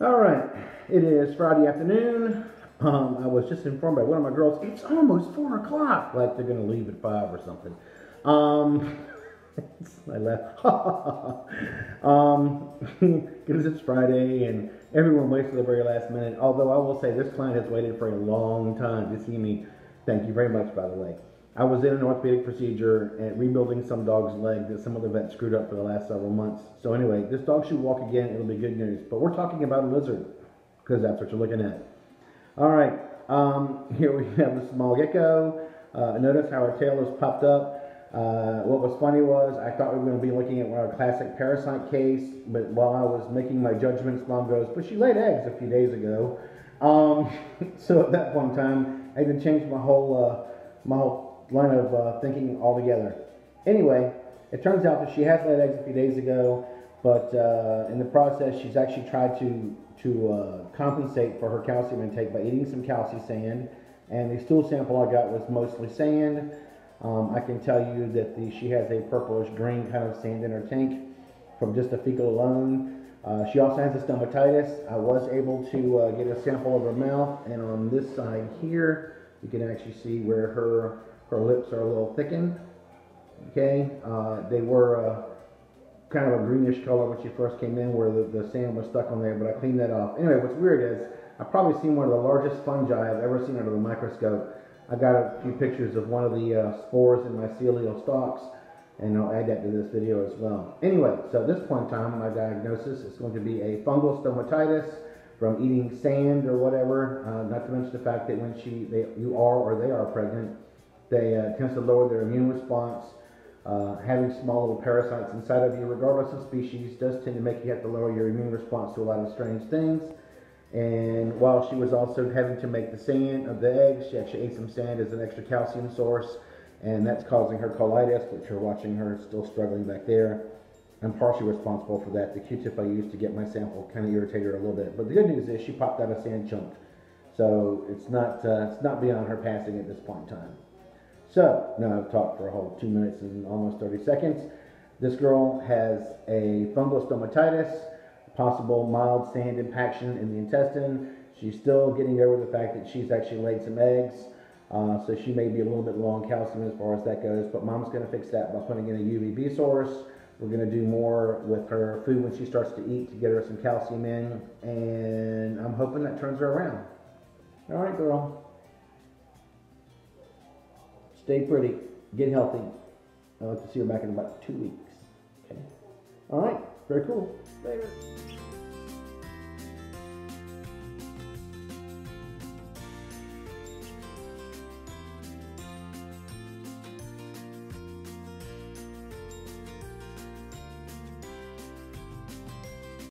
All right, it is Friday afternoon. Um, I was just informed by one of my girls, it's almost four o'clock. Like they're gonna leave at five or something. Um, I laugh. um, because it's Friday and everyone waits to the very last minute. Although I will say this client has waited for a long time to see me. Thank you very much, by the way. I was in an orthopedic procedure and rebuilding some dog's leg that some other vet screwed up for the last several months. So anyway, this dog should walk again. It'll be good news. But we're talking about a lizard because that's what you're looking at. All right, um, here we have a small gecko. Uh, notice how her tail is popped up. Uh, what was funny was I thought we were going to be looking at one of our classic parasite case, but while I was making my judgments, mom goes, but she laid eggs a few days ago. Um, so at that point in time, I had to change my whole, uh, my whole line of uh, thinking altogether. Anyway, it turns out that she has laid eggs a few days ago, but uh, in the process, she's actually tried to to uh, compensate for her calcium intake by eating some calcium sand. And the stool sample I got was mostly sand. Um, I can tell you that the, she has a purplish green kind of sand in her tank from just the fecal alone. Uh, she also has a stomatitis. I was able to uh, get a sample of her mouth, and on this side here, you can actually see where her her lips are a little thickened. Okay, uh, they were uh, kind of a greenish color when she first came in where the, the sand was stuck on there, but I cleaned that off. Anyway, what's weird is I've probably seen one of the largest fungi I've ever seen under the microscope. I got a few pictures of one of the uh, spores in mycelial stalks, and I'll add that to this video as well. Anyway, so at this point in time, my diagnosis is going to be a fungal stomatitis from eating sand or whatever, uh, not to mention the fact that when she, they, you are or they are pregnant, they uh, tends to lower their immune response. Uh, having small little parasites inside of you, regardless of species, does tend to make you have to lower your immune response to a lot of strange things. And while she was also having to make the sand of the eggs, she actually ate some sand as an extra calcium source, and that's causing her colitis, which you're watching her still struggling back there. I'm partially responsible for that. The Q-tip I used to get my sample kind of irritated her a little bit. But the good news is she popped out a sand chunk, so it's not uh, it's not beyond her passing at this point in time. So, now I've talked for a whole two minutes and almost 30 seconds. This girl has a fungal stomatitis, possible mild sand impaction in the intestine. She's still getting over the fact that she's actually laid some eggs. Uh, so she may be a little bit low on calcium as far as that goes, but mom's going to fix that by putting in a UVB source. We're going to do more with her food when she starts to eat to get her some calcium in, and I'm hoping that turns her around. All right, girl. Stay pretty. Get healthy. I'd like to see you back in about two weeks. Okay. All right. Very cool. Later.